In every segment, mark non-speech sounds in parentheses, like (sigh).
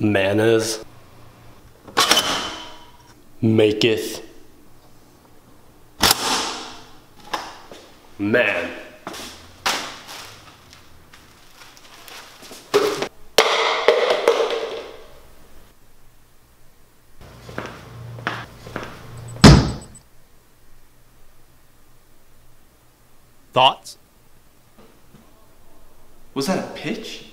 Manners maketh man. Thoughts? Was that a pitch?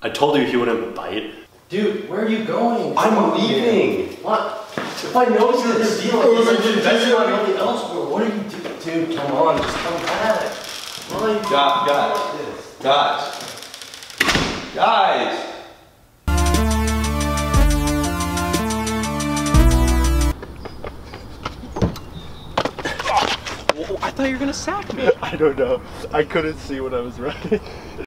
I told you he wouldn't bite. Dude, where are you going? I'm Come leaving. What? If I know you're gonna be like this, I'm investing on anything else. What what are you doing? Dude, come on, just come back. Why are you Guys, guys, like this? guys, guys. Oh, I thought you were gonna sack me. (laughs) I don't know. I couldn't see when I was running. (laughs)